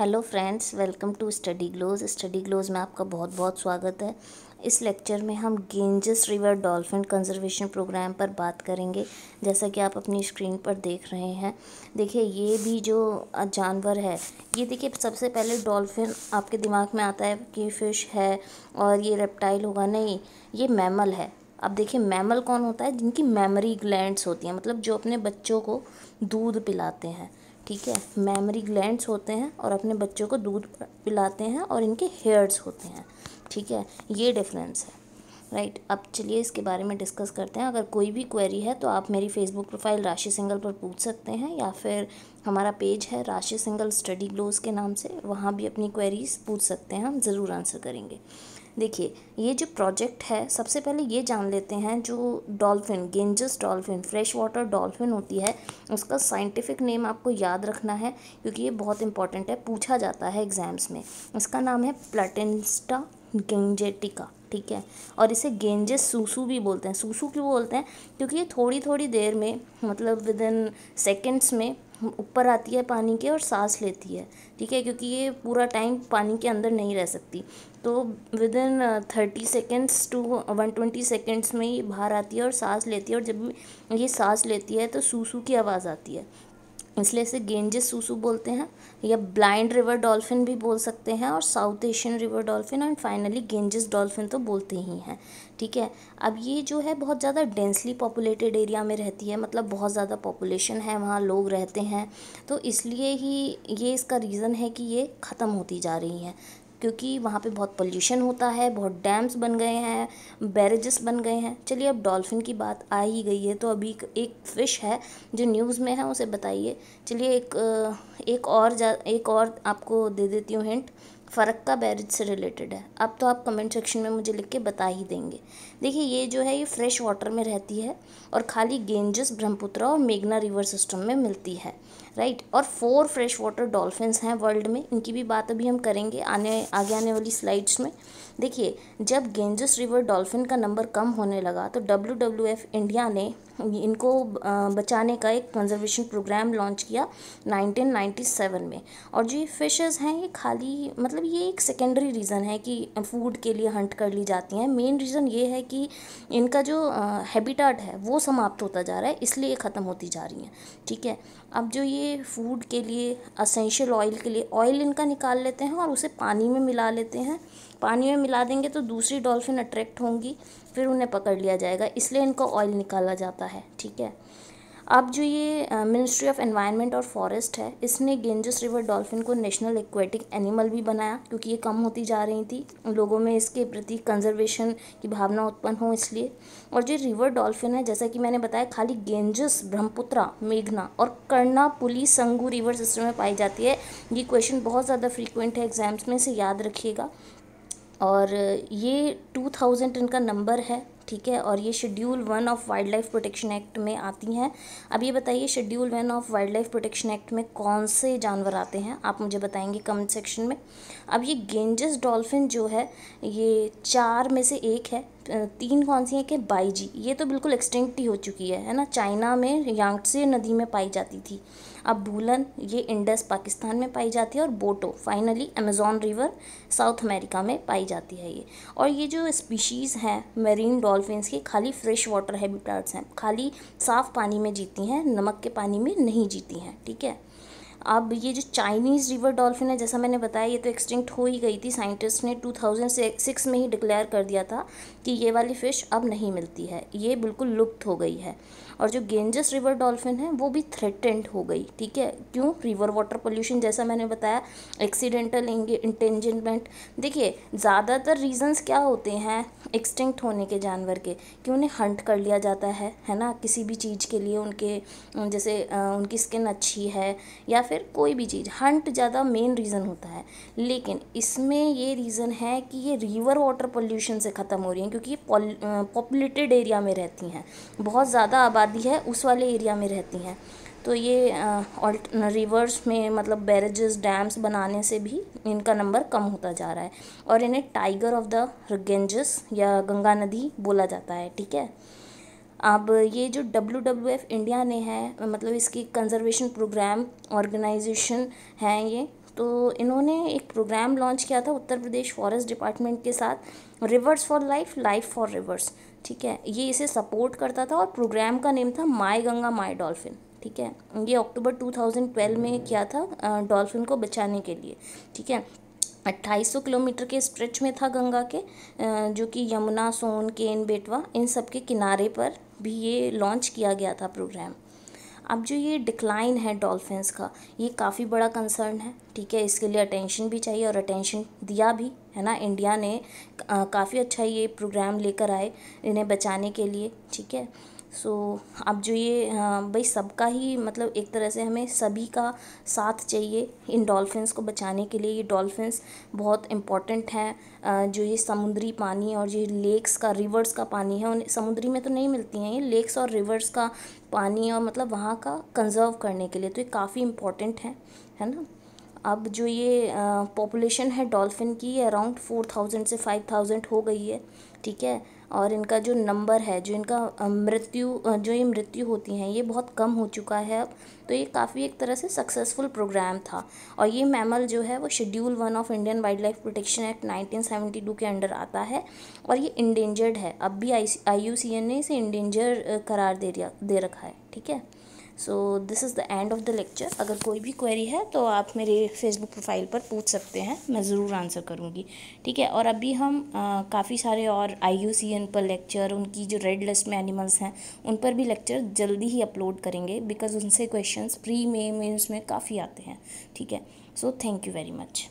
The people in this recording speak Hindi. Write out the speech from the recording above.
Hello friends welcome to study glows study glows में आपका बहुत बहुत स्वागत है। इस लेक्चर में हम Ganges river dolphin conservation programme पर बात करेंगे। जैसा कि आप अपनी स्क्रीन पर देख रहे हैं। देखिए, ये भी जो जानवर है, ये देखिए, सबसे पहले डॉल्फिन आपके दिमाग में आता है कि फ़िश है और ये रेप्टाइल होगा। नहीं, ये मैमल है। अब देखिए मैमल कौन होता है? जिनकी मेमोरी ग्लैंड्स होती हैं मतलब जो अपने बच्चों को दूध पिलाते हैं। ठीक है मेमोरी ग्लैंड्स होते हैं और अपने बच्चों को दूध पिलाते हैं और इनके हेयर्स होते हैं, ठीक है, ये डिफरेंस है राइट right. अब चलिए इसके बारे में डिस्कस करते हैं अगर कोई भी क्वेरी है तो आप मेरी फेसबुक प्रोफ़ाइल राशि सिंगल पर पूछ सकते हैं या फिर हमारा पेज है राशि सिंगल स्टडी ग्लोज के नाम से, वहाँ भी अपनी क्वेरीज पूछ सकते हैं, हम ज़रूर आंसर करेंगे देखिए, ये जो प्रोजेक्ट है, सबसे पहले ये जान लेते हैं जो dolphin Ganges dolphin fresh water dolphin होती है, उसका साइंटिफिक नेम आपको याद रखना है, क्योंकि ये बहुत इंपॉर्टेंट है, पूछा जाता है एग्ज़ाम्स में। इसका नाम है प्लेटेंस्टा गेंजेटिका ठीक है? और इसे गेंजेस सूसू भी बोलते हैं। सूसू क्यों बोलते हैं? क्योंकि ये थोड़ी थोड़ी देर में मतलब विद इन सेकेंड्स में ऊपर आती है पानी के और सांस लेती है, ठीक है? क्योंकि ये पूरा टाइम पानी के अंदर नहीं रह सकती। तो within thirty seconds to one twenty seconds में ये बाहर आती है और सांस लेती है और जब ये सांस लेती है तो सूसू की आवाज़ आती है। इसलिए इसे गेंजेस सूसू बोलते हैं, या ब्लाइंड रिवर डॉल्फिन भी बोल सकते हैं, और South Asian river dolphin, and finally Ganges dolphin तो बोलते ही हैं। ठीक है, अब ये जो है बहुत ज़्यादा डेंसली पॉपुलेटेड एरिया में रहती है मतलब बहुत ज़्यादा पॉपुलेशन है, वहाँ लोग रहते हैं तो इसलिए ही ये इसका रीज़न है कि ये ख़त्म होती जा रही हैं। क्योंकि वहाँ पे बहुत पोल्यूशन होता है, बहुत डैम्स बन गए हैं बैरेजेस बन गए हैं। चलिए अब डॉल्फिन की बात आ ही गई है तो अभी एक फ़िश है जो न्यूज़ में है, उसे बताइए। चलिए एक एक और जा, एक और आपको दे देती हूँ हिंट फ़रक्का बैरिज से रिलेटेड है। अब तो आप कमेंट सेक्शन में मुझे लिख के बता ही देंगे। देखिए, ये जो है, ये फ्रेश वाटर में रहती है और खाली गेंजस ब्रह्मपुत्र और मेघना रिवर सिस्टम में मिलती है। राइट और फोर फ्रेश वाटर डॉल्फिन्स हैं वर्ल्ड में। इनकी भी बात अभी हम करेंगे आने, आगे आने वाली स्लाइड्स में। देखिए, जब गेंजस रिवर डॉल्फिन का नंबर कम होने लगा तो डब्ल्यू डब्ल्यू एफ़ इंडिया ने इनको बचाने का एक कंजर्वेशन प्रोग्राम लॉन्च किया 1997 में। और जो ये फ़िशेज़ हैं, ये खाली मतलब ये एक सेकेंडरी रीज़न है कि फ़ूड के लिए हंट कर ली जाती हैं। मेन रीज़न ये है कि इनका जो हैबिटाट है, वो समाप्त होता जा रहा है, इसलिए ख़त्म होती जा रही हैं। ठीक है? अब जो ये फ़ूड के लिए असेंशियल ऑयल के लिए ऑयल इनका निकाल लेते हैं और उसे पानी में मिला लेते हैं। पानी में मिला देंगे तो दूसरी डॉल्फिन अट्रैक्ट होंगी, फिर उन्हें पकड़ लिया जाएगा, इसलिए इनको ऑयल निकाला जाता है, ठीक है? अब जो ये मिनिस्ट्री ऑफ़ एनवायरनमेंट और फॉरेस्ट है, इसने गेंजस रिवर डॉल्फिन को नेशनल एक्वेटिक एनिमल भी बनाया, क्योंकि ये कम होती जा रही थी। लोगों में इसके प्रति कंजर्वेशन की भावना उत्पन्न हो इसलिए। और जो रिवर डॉल्फिन है, जैसा कि मैंने बताया, खाली गेंजस ब्रह्मपुत्रा मेघना और कर्णा पुली संगू रिवर सिस्टम में पाई जाती है। ये क्वेश्चन बहुत ज़्यादा फ्रीक्वेंट है एग्ज़ाम्स में इसे याद रखिएगा। और ये टू थाउज़ेंड इनका नंबर है। ठीक है, और ये schedule one of wild life protection act में आती हैं। अब ये बताइए schedule one of wild life protection act में कौन से जानवर आते हैं? आप मुझे बताएँगे कमेंट सेक्शन में। अब ये गेंजस डॉल्फिन जो है, ये चार में से एक है। तीन कौन सी हैं कि बाईजी। ये तो बिल्कुल एक्सटिंक्ट ही हो चुकी है है ना? चाइना में यांगसे नदी में पाई जाती थी। अब भूलन, ये इंडस पाकिस्तान में पाई जाती है और boto finally Amazon river South America में पाई जाती है ये। और ये जो स्पीशीज़ हैं मेरीन डॉल्फिन्स की, खाली फ्रेश वाटर हैबिटाट्स हैं। खाली साफ़ पानी में जीती हैं, नमक के पानी में नहीं जीती हैं, ठीक है? अब ये जो चाइनीज़ रिवर डॉल्फिन है, जैसा मैंने बताया, ये तो एक्सटिंक्ट हो ही गई थी। साइंटिस्ट ने 2006 में ही डिक्लेयर कर दिया था कि ये वाली फ़िश अब नहीं मिलती है। ये बिल्कुल लुप्त हो गई है। और जो गेंजस रिवर डॉल्फिन है, वो भी थ्रेटेंड हो गई, ठीक है? क्यों? रिवर वाटर पोल्यूशन जैसा मैंने बताया एक्सीडेंटल इंटेंजमेंट देखिए, ज़्यादातर रीजंस क्या होते हैं एक्सटिंक्ट होने के जानवर के? कि उन्हें हंट कर लिया जाता है है ना? किसी भी चीज़ के लिए उनके, जैसे उनकी स्किन अच्छी है, या फिर कोई भी चीज़। हंट ज़्यादा मेन रीज़न होता है। लेकिन इसमें ये रीज़न है कि ये रिवर वाटर पोल्यूशन से ख़त्म हो रही हैं, क्योंकि ये पॉपुलेटेड एरिया में रहती हैं। बहुत ज़्यादा आबादी है, उस वाले एरिया में रहती हैं। तो ये ऑल्ट रिवर्स में मतलब बैरेजेस डैम्स बनाने से भी इनका नंबर कम होता जा रहा है। और इन्हें टाइगर ऑफ़ द गेंजस या गंगा नदी बोला जाता है, ठीक है? अब ये जो डब्ल्यू डब्ल्यू एफ़ इंडिया ने है मतलब इसकी कंजर्वेशन प्रोग्राम ऑर्गेनाइजेशन है ये तो इन्होंने एक प्रोग्राम लॉन्च किया था उत्तर प्रदेश फॉरेस्ट डिपार्टमेंट के साथ rivers for life life for rivers ठीक है? ये इसे सपोर्ट करता था और प्रोग्राम का नेम था माई गंगा माई डॉल्फिन ठीक है? ये अक्टूबर 2012 में किया था डॉल्फिन को बचाने के लिए, ठीक है? 2800 किलोमीटर के स्ट्रेच में था गंगा के जो कि यमुना, सोन, केन, बेटवा, इन सब के किनारे पर भी ये लॉन्च किया गया था प्रोग्राम अब जो ये डिक्लाइन है डॉल्फिन्स का, ये काफ़ी बड़ा कंसर्न है, ठीक है? इसके लिए अटेंशन भी चाहिए और अटेंशन दिया भी, है ना? इंडिया ने काफ़ी अच्छा ये प्रोग्राम लेकर आए इन्हें बचाने के लिए, ठीक है? सो अब जो ये भाई सबका ही मतलब एक तरह से हमें सभी का साथ चाहिए इन डॉल्फिन्स को बचाने के लिए। ये डॉल्फिन्स बहुत इंपॉर्टेंट हैं। जो ये समुद्री पानी और जो लेक्स का रिवर्स का पानी है, उन्हें समुद्री में तो नहीं मिलती हैं। ये लेक्स और रिवर्स का पानी और मतलब वहाँ का कंज़र्व करने के लिए तो ये काफ़ी इंपॉर्टेंट है है ना? अब जो ये पॉपुलेशन है डॉल्फिन की अराउंड फोर थाउज़ेंड से फाइव थाउज़ेंड हो गई है, ठीक है? और इनका जो नंबर है, जो इनका मृत्यु जो ये मृत्यु होती हैं, ये बहुत कम हो चुका है अब। तो ये काफ़ी एक तरह से सक्सेसफुल प्रोग्राम था। और ये मैमल जो है, वो schedule one of Indian wild life protection act 1972 के अंडर आता है और ये इंडेंजर्ड है। अब भी आई आई ने इसे इंडेंजर करार दे दे रखा है, ठीक है? So this is the end of the lecture अगर कोई भी क्वेरी है तो आप मेरे फेसबुक प्रोफ़ाइल पर पूछ सकते हैं। मैं ज़रूर आंसर करूँगी। ठीक है? और अभी हम काफ़ी सारे और एन पर लेक्चर उनकी जो रेड लिस्ट में एनिमल्स हैं, उन पर भी लेक्चर जल्दी ही अपलोड करेंगे बिकॉज़ उनसे क्वेश्चन प्री मे मेन्स में काफ़ी आते हैं। ठीक है? So thank you very much